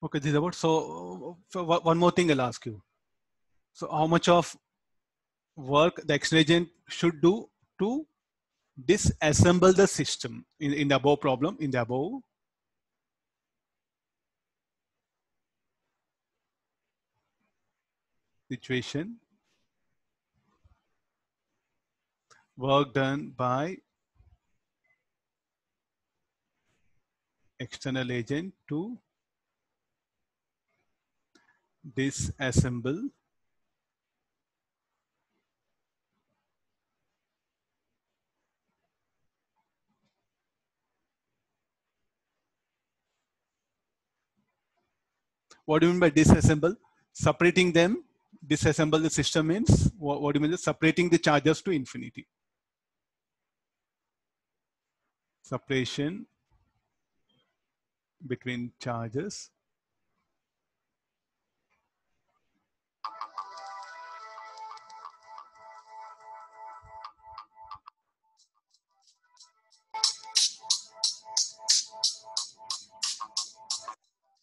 Okay, this is about so, so one one more thing I'll ask you. So how much of work the action agent should do to disassemble the system in, in the above problem in the above situation work done by external agent to disassemble. What do you mean by disassemble? Separating them. Disassemble the system means what, what do you mean? Separating the charges to infinity. Separation between charges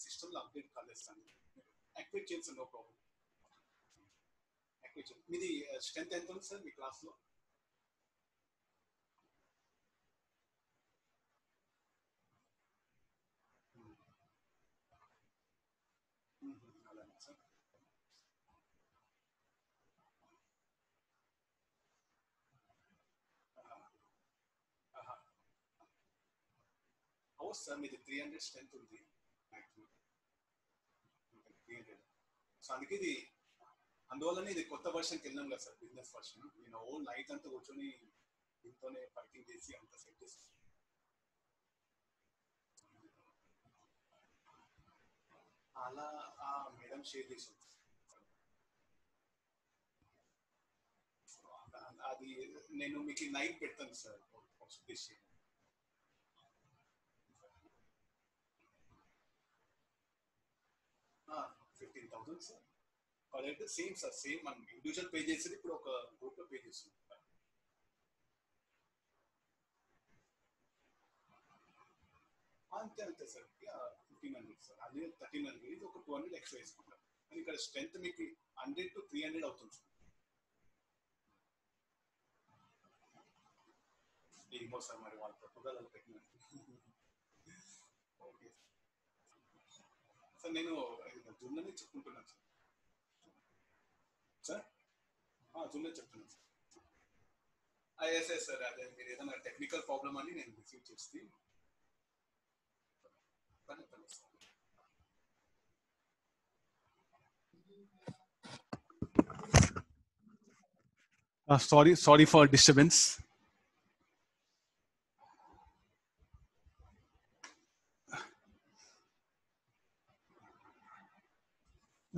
సిస్టంలో update కాలేదు sir activate చేయొచ్చు no problem activate చేయండి మీది strength ఎంత ఉంది sir మీ క్లాస్లో అలానే సార్ హౌస్ సార్ మీది త్రీ హండ్రెడ్ స్ట్రెంత్ ఉంది త్రీ హండ్రెడ్ సో అందుకే ఇది అందువల్లనే ఇది కొత్త వర్షన్కి వెళ్ళాం కదా సార్ బిజినెస్ వర్షన్ నేను ఓల్డ్ నైట్ అంతా కూర్చొని దీంతోనే వర్కింగ్ చేసి అంత సెట్ చేసి అలా ఆ మేడం షేర్ చేసి అది నేను మీకు నైట్ పెడతాను సార్ చేసి fifteen thousand sir correct same sir same మనం ఇండివిజువల్ పే చేసేది ఇప్పుడు ఒక గ్రూప్లో పే చేస్తున్నాం అంతే అంతే సార్ ఫిఫ్టీన్ హండ్రెడ్ సార్ అదే థర్టీన్ హండ్రెడ్ ఇది ఒక టూ హండ్రెడ్ ఎక్స్ట్రా వేసుకుంటాం. కానీ ఇక్కడ స్ట్రెంత్ మీకు హండ్రెడ్ టు త్రీ హండ్రెడ్ అవుతుంది సార్ ఏమో సార్ మరి వాళ్ళ ప్రపోజల్ పెట్టినట్టు సార్ నేను జూన్లోనే చెప్పుకుంటున్నాను సార్ సార్ జూన్లో చెప్తున్నాను సార్ ఎస్ ఎస్ సార్ అదే మీరు ఏదైనా టెక్నికల్ ప్రాబ్లమ్ అని నేను రిసీవ్ చేస్తే పని పని sir Uh, sorry, sorry for disturbance.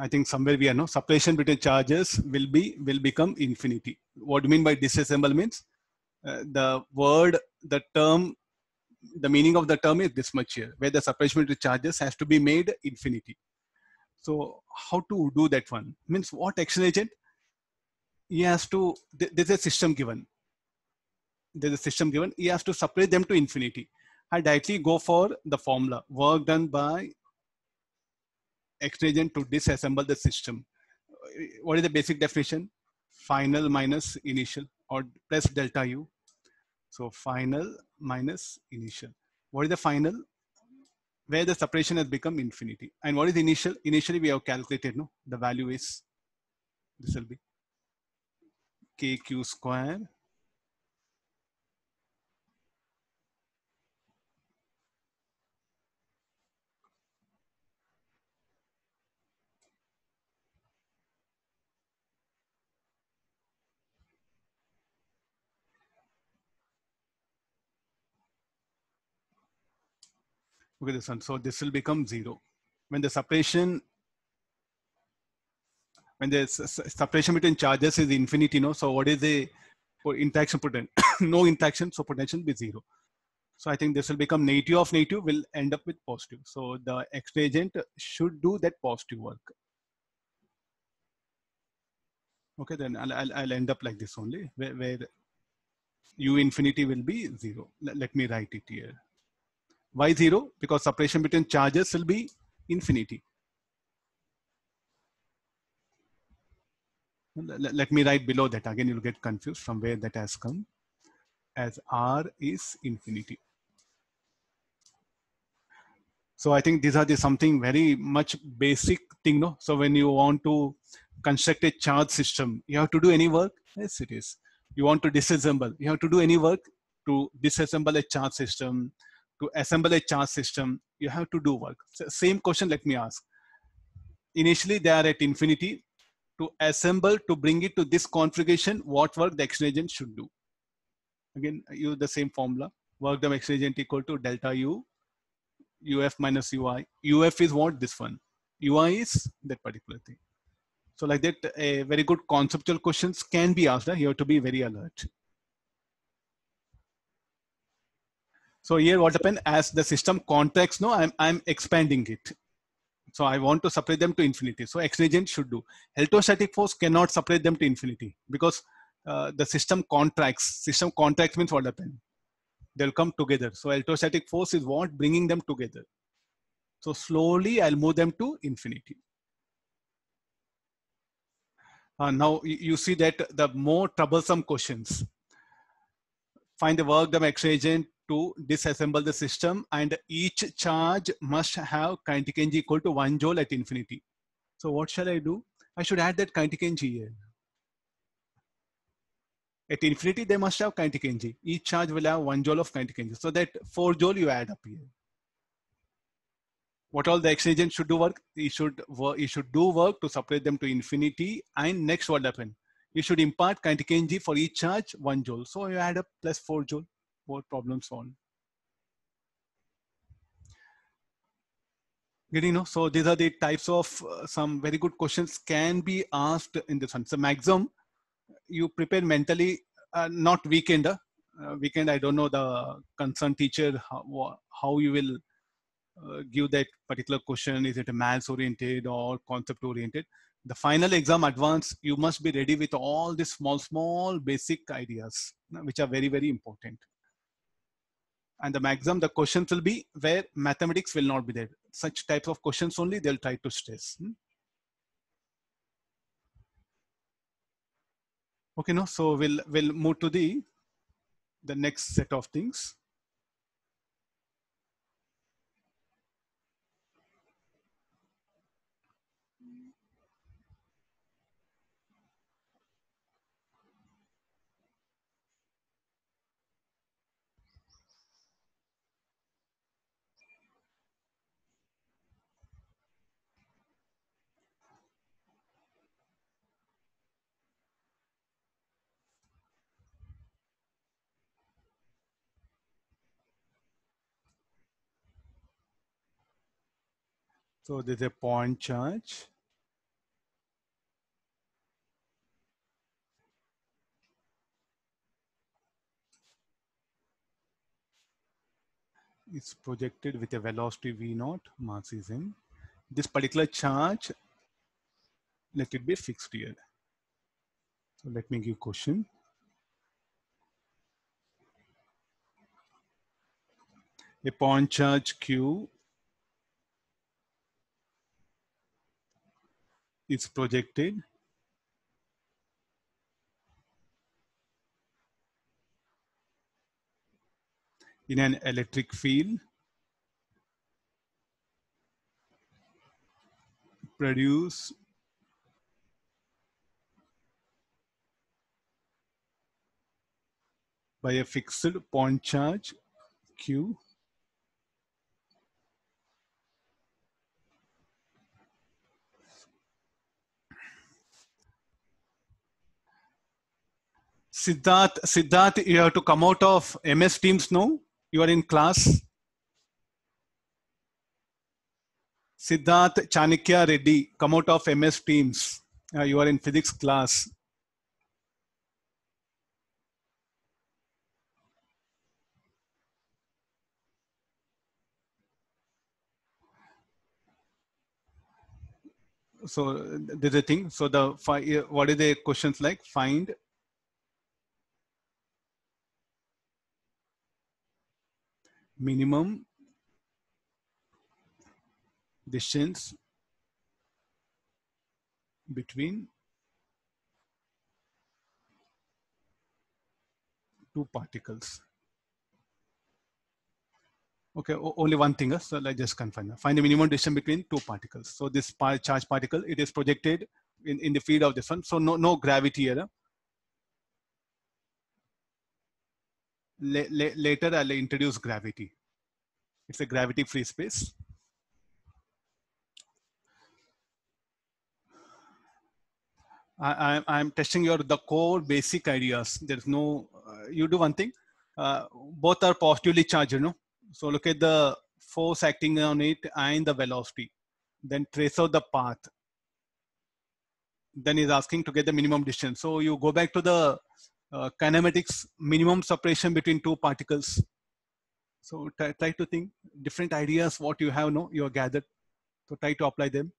I think somewhere we are no separation between charges will be will become infinity. What do you mean by disassemble means uh, the word, the term, the meaning of the term is this much here, where the separation between charges has to be made infinity. So how to do that one means what action agent? He has to. th- There's a system given. There's a system given. He has to separate them to infinity. I directly go for the formula work done by agent to disassemble the system. What is the basic definition? Final minus initial or plus delta u. So final minus initial. What is the final? Where the separation has become infinity. And what is initial? Initially we have calculated, no? The value is, this will be kq square Okay, this one. So this will become zero. When the separation, when the separation between charges is infinity, no. So what is the interaction potential? no interaction, so potential will be zero. So I think this will become negative of negative will end up with positive. So the external agent should do that positive work. Okay, then I'll, I'll, I'll end up like this only, where, where u infinity will be zero. Let me write it here. Why zero? Because separation between charges will be infinity. Let, me write below that. Again, you'll get confused from where that has come as R is infinity. So I think these are the something very much basic thing. No? So when you want to construct a charge system, you have to do any work? Yes, it is. You want to disassemble, you have to do any work to disassemble a charge system, to assemble a charge system, you have to do work. So same question, let me ask. Initially, they are at infinity. To assemble, to bring it to this configuration, what work the external agent should do? Again, use the same formula. Work the external agent equal to delta U, UF minus UI. UF is what? This one. UI is that particular thing. So like that, a very good conceptual questions can be asked. You have to be very alert. So here what happened as the system contracts, no, I'm, I'm expanding it. So I want to separate them to infinity. So X agent should do. Electrostatic force cannot separate them to infinity because uh, the system contracts. System contracts means what happened? They'll come together. So electrostatic force is what bringing them together. So slowly I'll move them to infinity. Uh, now you see that the more troublesome questions. Find the work done X agent to disassemble the system and each charge must have kinetic energy equal to one joule at infinity. So what shall I do? I should add that kinetic energy here. At infinity, they must have kinetic energy. Each charge will have one joule of kinetic energy. So that four joule you add up here. What all the external agent should do work? He should he should do work to separate them to infinity. And next what happen? You should impart kinetic energy for each charge, one joule. So you add up plus four joule more problem solved. Getting know, so these are the types of uh, some very good questions can be asked in this one. So maximum, you prepare mentally, uh, not weekend. Uh, weekend, I don't know the concerned teacher how, how you will uh, give that particular question. Is it a maths oriented or concept oriented? The final exam advance, you must be ready with all these small, small basic ideas, which are very, very important and the maximum the questions will be where mathematics will not be there. Such types of questions only they'll try to stress. Hmm? okay no? So we'll we'll move to the the next set of things So there's a point charge. It's projected with a velocity v naught, mass is m. This particular charge, let it be fixed here. So let me give question. A point charge q is projected. In an electric field. Produced by a fixed point charge Q Siddharth, Siddharth, you have to come out of MS Teams now. You are in class. Siddharth Chanakya Reddy, come out of MS Teams. Uh, you are in physics class. So there's a thing. So the what are the questions like? Find minimum distance between two particles. Okay, only one thing, uh, so let's just confine. Uh, find the minimum distance between two particles. So this charge particle, it is projected in, in the field of this one. So no, no gravity here. later I'll introduce gravity. It's a gravity free space. I, am testing your the core basic ideas. There's no, uh, you do one thing. Uh, both are positively charged, you know. So look at the force acting on it and the velocity. Then trace out the path. Then he's asking to get the minimum distance. So you go back to the uh, kinematics minimum separation between two particles. So try, try to think different ideas what you have no you are gathered. So try to apply them.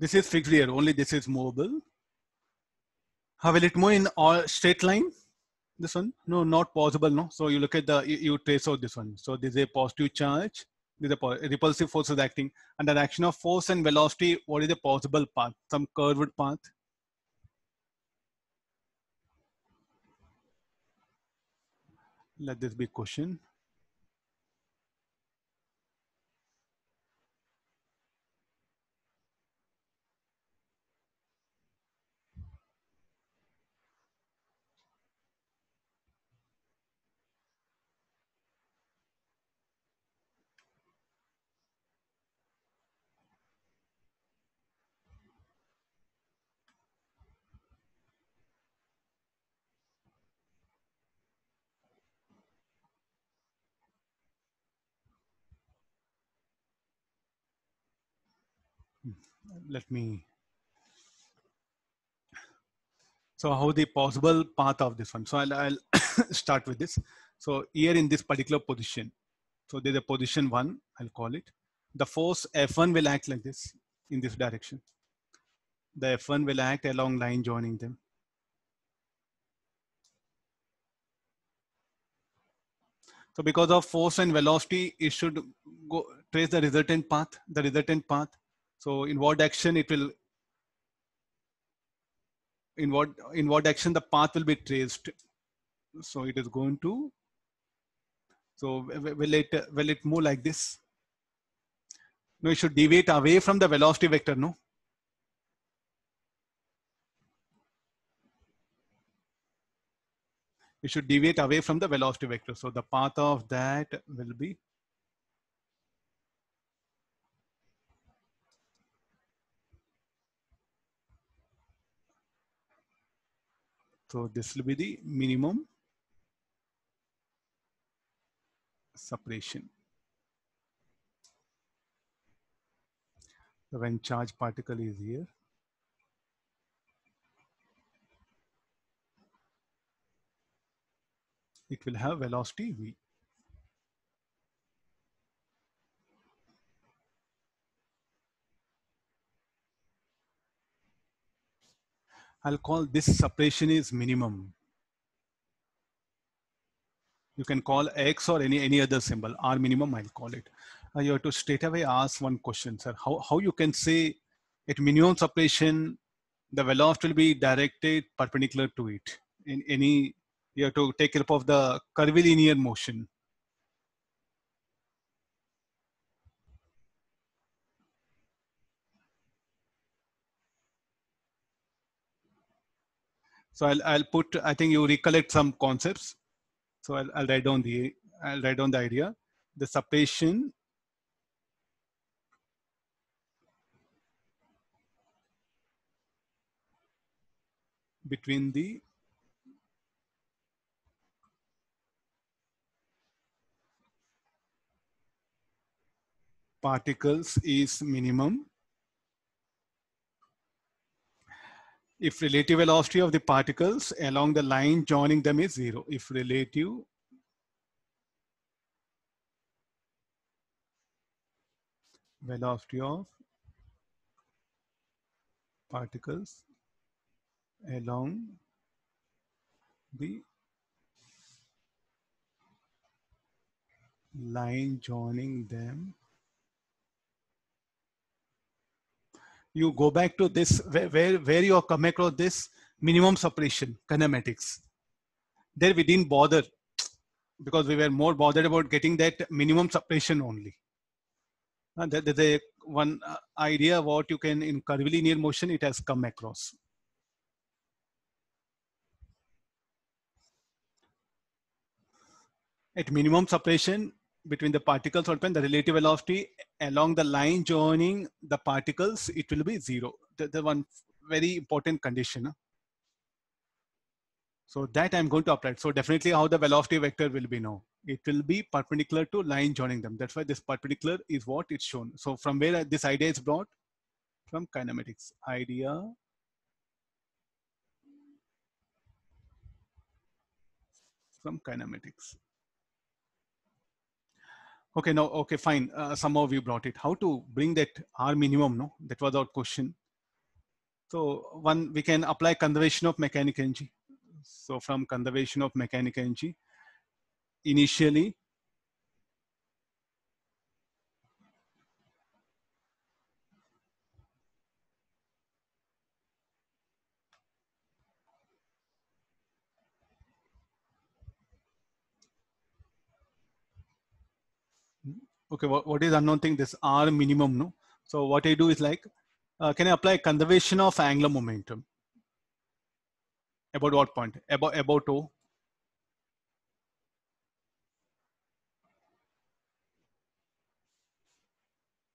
This is fixed here, only this is movable. How will it move in all straight line? This one? No, not possible, no. So you look at the, you, you trace out this one. So this is a positive charge, this is a repulsive force is acting. Under action of force and velocity, what is the possible path? Some curved path? Let this be question. Let me so how the possible path of this one? So i'll, I'll start with this. So here in this particular position so there's a position one i'll call it. The force f1 will act like this in this direction. The f1 will act along line joining them. So because of force and velocity it should go trace the resultant path the resultant path so in what action it will, in what, in what action the path will be traced. So it is going to, so will it, will it move like this? No, it should deviate away from the velocity vector, no? It should deviate away from the velocity vector. So the path of that will be So this will be the minimum separation. When charge particle is here, it will have velocity v. I'll call this separation is minimum. You can call X or any, any other symbol, R minimum, I'll call it. Uh, you have to straight away ask one question, sir. How, how you can say at minimum separation, the velocity will be directed perpendicular to it. In any, you have to take help of the curvilinear motion. So I'll, I'll put, I think you recollect some concepts. So I'll, I'll write down the, I'll write down the idea. The separation between the particles is minimum if relative velocity of the particles along the line joining them is zero. If relative velocity of particles along the line joining them you go back to this where, where, you come across this minimum separation kinematics. There we didn't bother because we were more bothered about getting that minimum separation only. Uh, there's a one uh, idea what you can in curvilinear motion it has come across. At minimum separation, between the particles open the relative velocity along the line joining the particles it will be zero. The, the one very important condition. So that i'm going to apply. So definitely how the velocity vector will be now. It will be perpendicular to line joining them. That's why this perpendicular is what it's shown. So from where this idea is brought? From kinematics idea. From kinematics Okay, no, okay, fine. Uh, somehow we brought it. How to bring that R minimum, no? That was our question. So one, we can apply conservation of mechanical energy. So from conservation of mechanical energy, initially, okay, what, what is unknown thing? This R minimum, no? So what I do is like, uh, can I apply conservation of angular momentum? About what point? About, about O?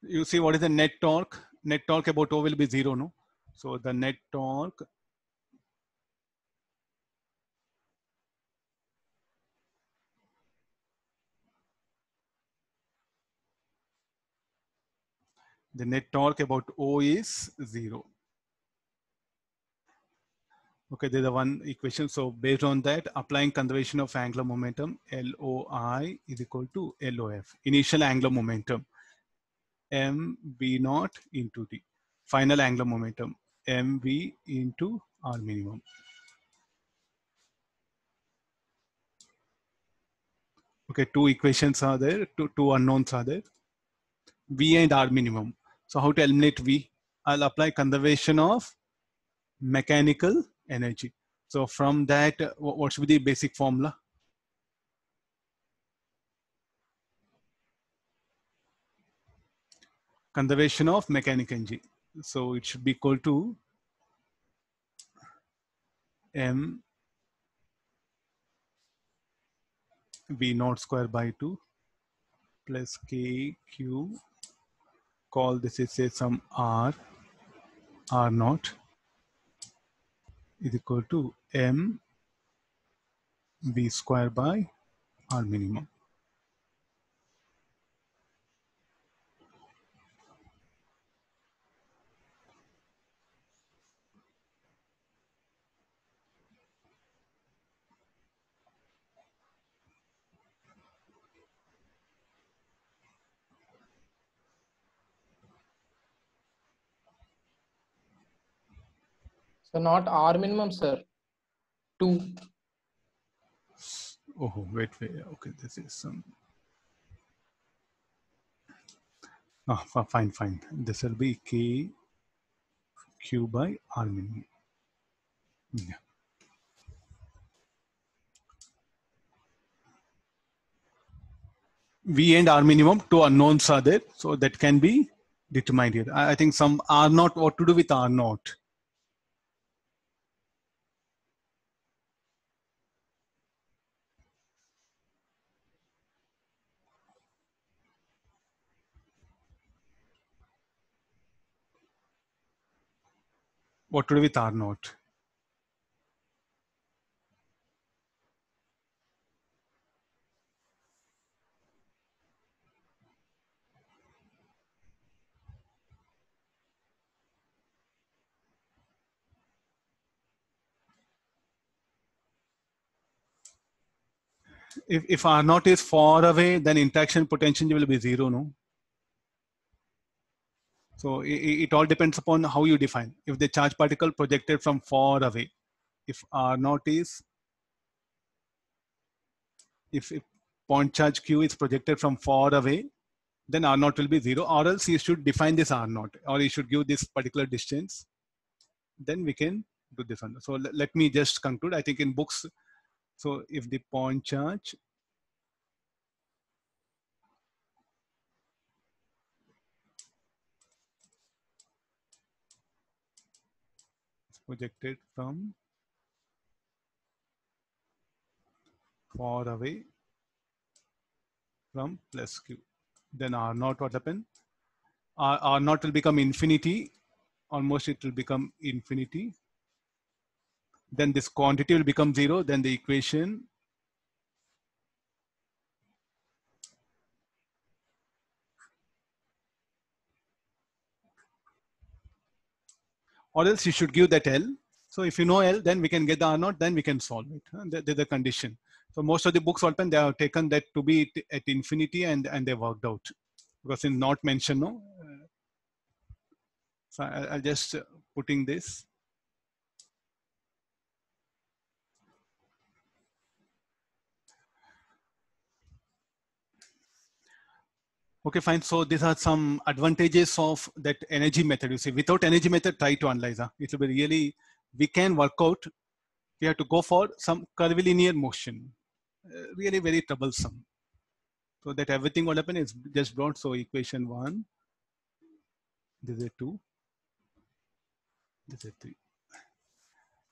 You see what is the net torque? Net torque about O will be zero, no? So the net torque the net torque about O is zero. Okay, there's a one equation. So based on that, applying conservation of angular momentum, LOI is equal to LOF, initial angular momentum, MV naught into T, final angular momentum, MV into R minimum. Okay, two equations are there, two, two unknowns are there. V and R minimum. So how to eliminate V? I'll apply conservation of mechanical energy. So from that, uh, what should be the basic formula? Conservation of mechanical energy. So it should be equal to M V naught square by 2 plus K Q call this is say some r r naught is equal to m b square by r minimum. So not R minimum, sir. Two. Oh, wait, wait. Okay, this is some. Oh, fine, fine. This will be K Q by R minimum. Yeah. V and R minimum, two unknowns are there. So that can be determined here. I think some R naught, what to do with R naught? What to do with R naught? if, if R naught is far away, then interaction potential will be zero, no? So it, it, all depends upon how you define. If the charge particle projected from far away, if R naught is, if, point charge Q is projected from far away, then R naught will be zero or else you should define this R naught or you should give this particular distance. Then we can do this one. So let me just conclude. I think in books, so if the point charge projected from far away from plus q, then R naught what happen? R, R naught will become infinity. Almost it will become infinity then this quantity will become zero, then the equation or else you should give that L. So if you know L, then we can get the R naught, then we can solve it. There's the condition. So most of the books open, they have taken that to be at infinity and, and they worked out because in not mentioned, no. Uh, so I'll just uh, putting this. Okay, fine. So these are some advantages of that energy method. You see, without energy method, try to analyze. Huh? It will be really, we can work out. We have to go for some curvilinear motion. Uh, really very troublesome. So that everything will happen is just brought. So equation one, this is two, this is three.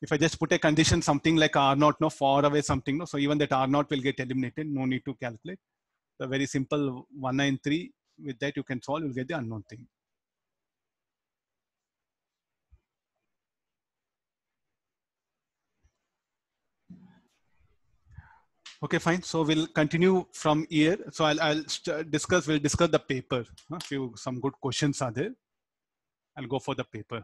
If I just put a condition, something like R naught, no, far away something, no, so even that R naught will get eliminated, no need to calculate the very simple 193 with that you can solve you'll get the unknown thing. Okay fine. So we'll continue from here. So i'll, I'll discuss we'll discuss the paper. A few some good questions are there. I'll go for the paper